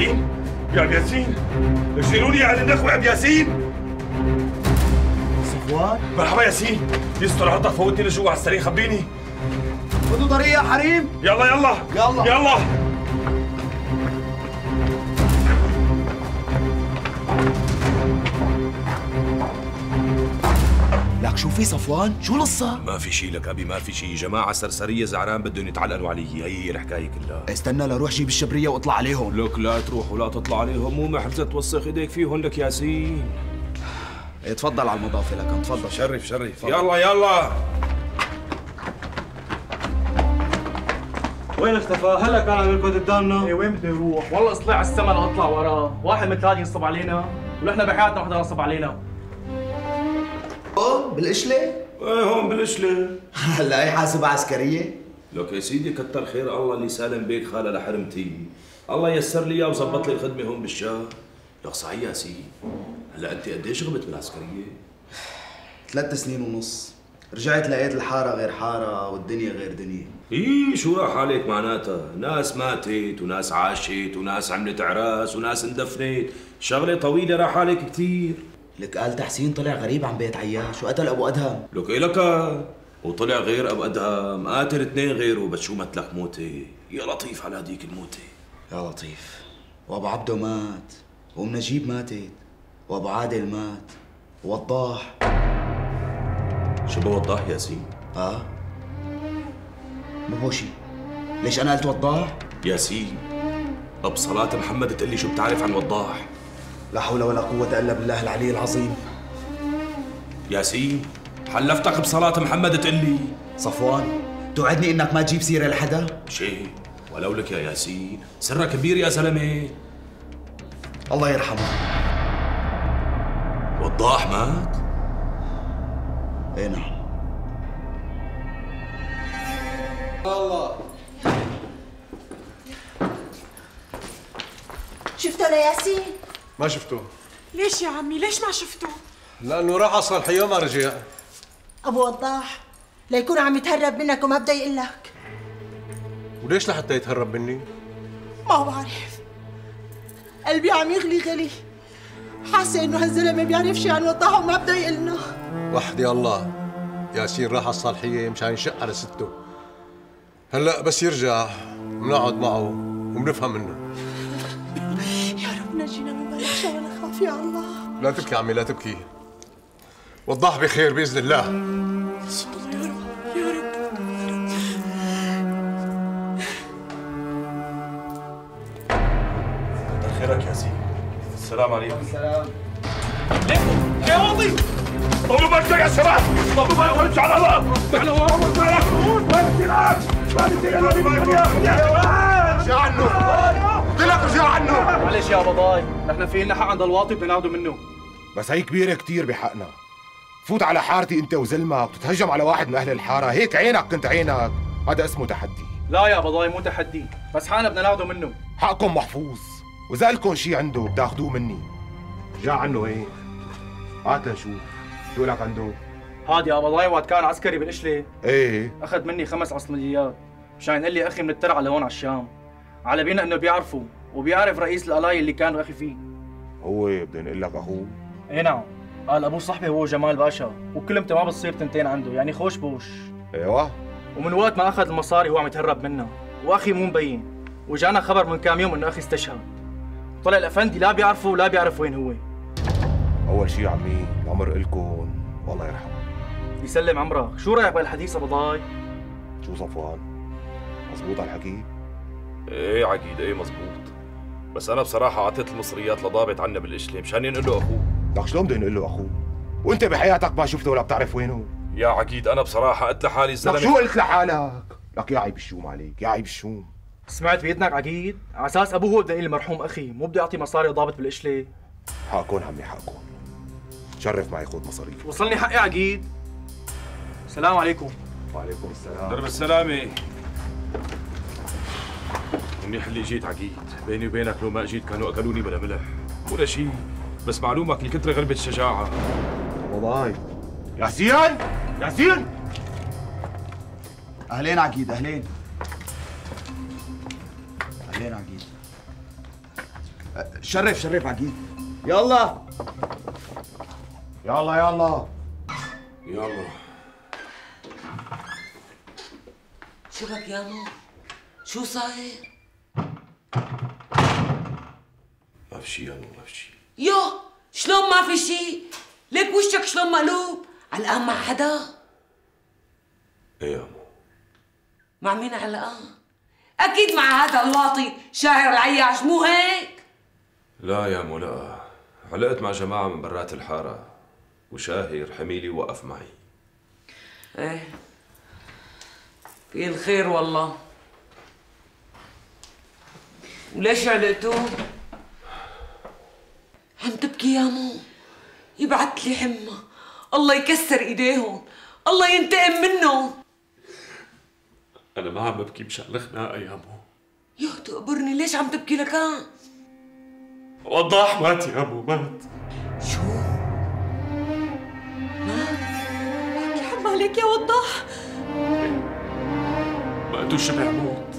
ياسين. يا ابو ياسين اجلوني على النخوة يا ابو ياسين. صفوان. مرحبا ياسين. يستر عطك فوتني لجوا على السريع خبيني. خذوا طريق يا حريم. يلا يلا. يلا. يلا. لك شو في صفوان شو القصة؟ ما في شيء لك أبي ما في شيء جماعة سرسرية زعران بدهم يتعلقوا علي. هي هي الحكاية كلها. استنى لروح جيب الشبرية واطلع عليهم. لك لا تروح ولا تطلع عليهم. مو محرزة توسخ إيديك فيهم لك ياسين. إيه، تفضل على المضافة لك. تفضل. شرف شرف. يلا يلا. وين اختفى؟ هلأ كان عم يركض قدامنا. إيه وين بده يروح؟ والله اصطلع على السما لاطلع وراه، واحد مثل هذا ينصب علينا ونحن بحياتنا ما حدا نصب علينا. هون بالقشلة؟ إيه هون بالقشلة. هلا هي حاسبة عسكرية. لك يا سيدي كتر خير الله اللي سالم بيك خالة لحرمتي الله يسر لي إياه وظبط لي الخدمة هون بالشهر. لك صحيح يا سيدي. هلا أنت قديش غبت بالعسكرية؟ ثلاث سنين ونص. رجعت لقيت الحارة غير حارة والدنيا غير دنيا. إيه شو راح عليك معناتها؟ ناس ماتت وناس عاشت وناس عملت إعراس وناس اندفنت، شغلة طويلة راح عليك كثير، لك قال تحسين طلع غريب عن بيت عياش وقتل أبو أدهم؟ لك إلك. وطلع غير أبو أدهم، قاتل اثنين غيره بس شو متلك موتة، يا لطيف على هديك الموتة. يا لطيف. وأبو عبده مات وأم نجيب ماتت وأبو عادل مات ووضاح. شو بوضح ياسين؟ آه؟ مو هو شي. ليش أنا قلت وضاح؟ ياسين بصلاة محمد تقول لي شو بتعرف عن وضاح؟ لا حول ولا قوة إلا بالله العلي العظيم. ياسين حلفتك بصلاة محمد تقول لي صفوان توعدني إنك ما تجيب سيرة لحدا؟ شيء ولو لك يا ياسين سرك كبير يا زلمه الله يرحمه. وضاح مات؟ إيه نعم. شفته لياسين ما شفته ليش يا عمي؟ ليش ما شفته لأنه راح على الصالحيه وما رجع. أبو وضاح ليكون عم يتهرب منك وما بده يقول لك. وليش لحتى يتهرب مني؟ ما بعرف قلبي عم يغلي غلي. حاسة إنه هالزلمة بيعرف شيء عن وضاح وما بده يقول لنا وحدي الله ياسين راح على الصالحيه مشان يشق على سته. هلأ بس يرجع بنقعد معه وبنفهم منه. لا تبكي عمي لا تبكي. وضح بخير بإذن الله. يا رب يا رب كتر خيرك ياسين السلام عليكم. سلام يا واطي طولوا بالكم يا شباب! طولوا بالكم على الله! نحن اول رجع عنه قلت لك رجع عنه معلش يا باباي. نحن في لنا حق عند الواطي بدنا ناخده منه. بس هي كبيرة كتير بحقنا. فوت على حارتي انت وزلمك وتتهجم على واحد من أهل الحارة. هيك عينك كنت عينك. هذا اسمه تحدي. لا يا باباي مو تحدي. بس حالنا بدنا ناخده منه. حقكم محفوظ. وإذا لكم شي عنده بتاخذوه مني. رجع عنه هيك. هات لنشوف. شو لك عنده؟ هاد يا باباي وقت كان عسكري بالقشله إيه. أخذ مني خمس عصليات مشان يقول لي أخي من الترعة لهون على الشام. على بينا إنه بيعرفه وبيعرف رئيس القلاية اللي كان أخي فيه. هو بدي نقول لك أخوه. اي نعم. قال أبوه صاحبي هو جمال باشا وكلمته ما بتصير تنتين عنده يعني خوش بوش. أيوه. ومن وقت ما أخذ المصاري هو عم يتهرب منا وأخي مو مبين. وجانا خبر من كام يوم إنه أخي استشهد. طلع الأفندي لا بيعرفه ولا بيعرف وين هو. أول شي عمي العمر إلكم. والله يرحمه. يسلم عمرك شو رأيك بهالحديث أبو ضاي؟ شو صفوان؟ مزبوط على الحكي إيه عقيد إيه مزبوط. بس أنا بصراحة اعطيت المصريات لضابط عنا بالقشلة مشان ينقل له أخوه. لك شلون بدي نقول له أخوه؟ وأنت بحياتك ما شفته ولا بتعرف وينه. يا عقيد أنا بصراحة قلت لحالي لك الزلمة شو قلت لحالك؟ لك يا عيب الشوم عليك يا عيب الشوم. سمعت بيدنك عقيد؟ على أساس أبوه هو بده يقول المرحوم أخي مو بدي أعطي مصاري ضابط بالقشله حقكم عمي حقكم شرف معي خذ مصاريف وصلني حقي عقيد. السلام عليكم. وعليكم السلام. درب السلامة. منيح اللي جيت عقيد. بيني وبينك لو ما جيت كانوا أكلوني بلا ملح. ولا شيء. بس معلومك الكترة غلبت الشجاعة والله ياسين! ياسين! أهلين عقيد أهلين. أهلين عقيد. شرف شرف عقيد. يلا. يلا يلا. يلا. شو بك يا مو؟ شو صاير؟ ما في شيء يلا ما في شيء يو شلون ما في شي؟ ليك وشك شلون مقلوب؟ علقان مع حدا؟ إيه يا مو مع مين علقان؟ أكيد مع هذا الواطي شاعر العياش مو هيك؟ لا يا مو لا علقت مع جماعة من برات الحارة وشاهر حميلي وقف معي إيه في الخير والله وليش علقتوا؟ عم تبكي يا مو؟ يبعت لي حمى. الله يكسر إيديهم. الله ينتقم منهم. أنا ما عم ببكي مشان الخناقة يا مو. يا تقبرني ليش عم تبكي لكان؟ وضاح مات يا مو مات. شو؟ حرام عليك يا وضاح ماتوا شبع موت.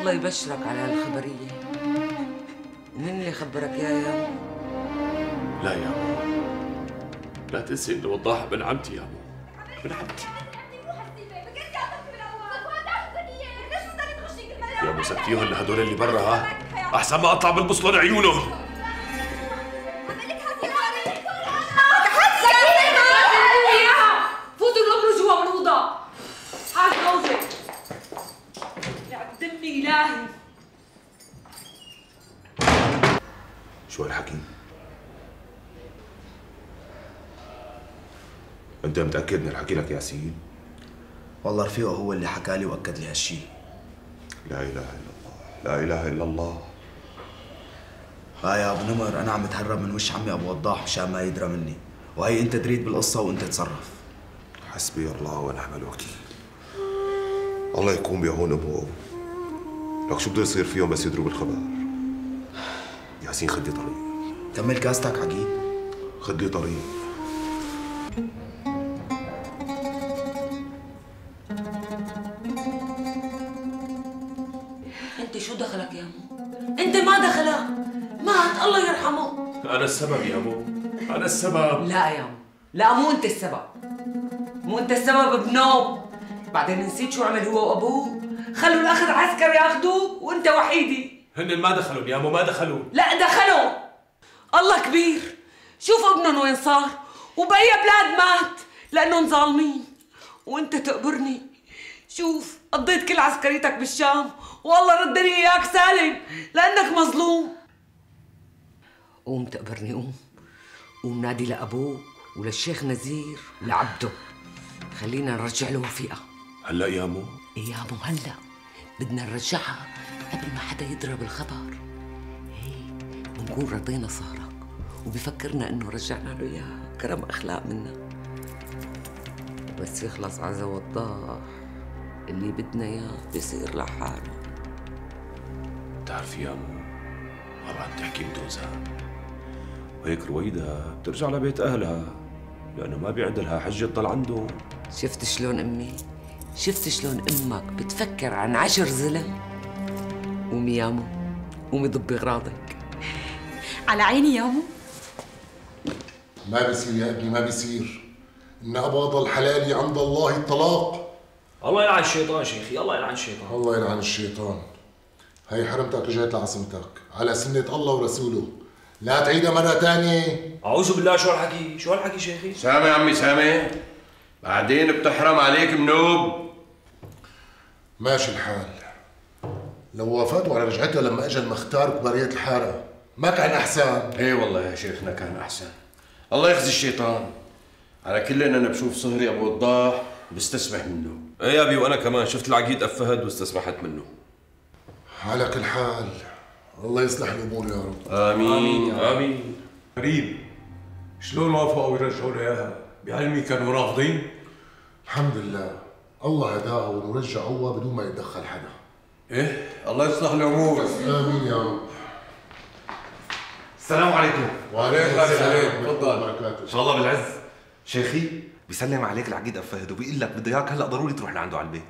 الله يبشرك على هالخبرية. مين اللي خبرك يا يا مو؟ لا يا مو لا تنسي إن وضاح ابن عمتي يا مو ابن عمتي. يا مو سكتيهم لهدول اللي برا ها؟ أحسن ما أطلع بالبصلة عيونهم شو هالحكي؟ أنت متأكد من الحكي لك ياسين؟ والله رفيقه هو اللي حكى لي وأكد لي هالشيء لا إله إلا الله لا إله إلا الله. ها يا أبو نمر أنا عم اتهرب من وش عمي أبو وضاح مشان ما يدرى مني. وهي أنت دريت بالقصة وأنت تصرف. حسبي الله ونعم الوكيل. الله يكون بهون أبوه. لك شو بده يصير فيهم بس يدروا بالخبر؟ ياسين خدي طريق. كمل كاستك عقيد خدي طريق. أنت شو دخلك يا مو؟ أنت ما دخلك. مات الله يرحمه. أنا السبب يا مو. أنا السبب. لا يا مو. لا مو أنت السبب. مو أنت السبب بنوم بعدين نسيت شو عمل هو وأبوه؟ خلوا الأخذ عسكر ياخذوه وأنت وحيدي. هن ما دخلوا يا مو ما دخلوا لا دخلوا! الله كبير! شوف ابنهم وين صار وبأي بلاد مات لأنهم ظالمين. وانت تقبرني. شوف قضيت كل عسكريتك بالشام والله ردني إياك سالم لأنك مظلوم. قوم تقبرني قوم. قوم نادي لأبوك وللشيخ نزير ولعبده خلينا نرجع له وثيقة هلا يا مو. إيه يا مو هلا. بدنا نرجعها. قبل ما حدا يضرب الخبر هيك بنكون رضينا صارك وبفكرنا إنه رجعنا له اياها كرم أخلاق منا. بس يخلص عزا وضاح اللي بدنا إياه بيصير لحاله. بتعرفي يا مو والله عم تحكي بدون زهق وهيك رويدة بترجع لبيت أهلها لأنه ما بيعدلها حجة تضل عندهم شفت شلون أمي؟ شفت شلون أمك بتفكر عن عشر زلم قومي يا مو. قومي ضبي أغراضك. على عيني يا مو. ما بيصير يا ابني ما بيصير. إن أباض الحلال عند الله الطلاق. الله يلعن الشيطان شيخي الله يلعن الشيطان. الله يلعن الشيطان. هي حرمتك رجعت لعصمتك على سنة الله ورسوله. لا تعيدها مرة تانية. أعوذ بالله شو هالحكي؟ شو هالحكي شيخي؟ سامي عمي سامي. بعدين بتحرم عليك منوب. ماشي الحال. لو وافقتوا على رجعتها لما اجى المختار كبارية الحارة ما كان أحسن؟ إيه والله يا شيخنا كان أحسن. الله يخزي الشيطان. على كل إن أنا بشوف صهري أبو وضاح بستسمح منه. إيه يا أبي وأنا كمان شفت العقيد أفهد واستسمحت منه. على كل حال الله يصلح الأمور يا رب. آمين. آمين غريب شلون وافقوا يرجعوا له إياها؟ بعلمي كانوا رافضين؟ الحمد لله الله هداها ونرجعوها بدون ما يتدخل حدا. إيه؟ الله يصلح الأمور آمين يا رب. السلام عليكم. وعليكم السلام وبركاته. إن شاء الله بالعز. شيخي بيسلم عليك العقيد افهد وبيقول لك بده اياك هلا ضروري تروح لعنده على البيت.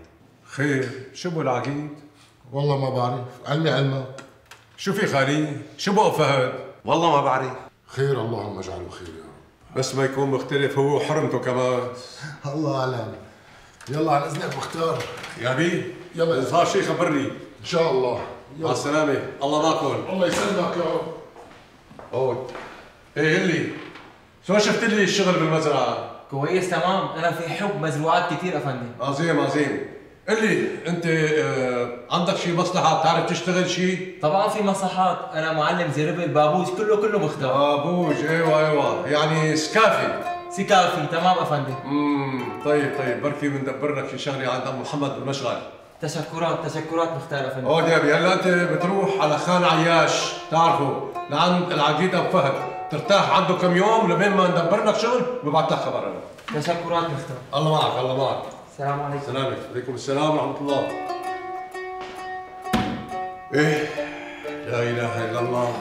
خير. شو ابو العقيد؟ والله ما بعرف. علمي علمك. شو في خالي؟ شو بقى فهد؟ والله ما بعرف. خير اللهم اجعله خير يا رب. بس ما يكون مختلف. هو وحرمته كمان. الله أعلم. يلا على إذنك مختار. يا بي يلا. إذا صار شيء خبرني. إن شاء الله. مع السلامة. الله معكم الله يسلمك يا رب. أوه. إيه اللي شو شفت لي الشغل بالمزرعة؟ كويس تمام. أنا في حب مزروعات كتير افندم عظيم عظيم. قل لي أنت آه عندك شي مصلحة؟ بتعرف تشتغل شي؟ طبعا في مصلحات. أنا معلم زربل بابوج كله كله مختار. ابوج إيوه إيوه. يعني سكافي. سكافي تمام افندم امم طيب طيب بركي بندبر لك شي شغله عند أبو محمد بالمشغل تشكرات تشكرات مختار افندم اقعد يا ابي هلا أنت بتروح على خان عياش تعرفه لعند العقيد أبو فهد. ترتاح عنده كم يوم لبين ما ندبر لك شغل ببعث لك خبر أنا تشكرات مختار. الله معك الله معك. السلام عليكم. سلامة عليكم السلام ورحمة الله. إيه لا إله إلا الله.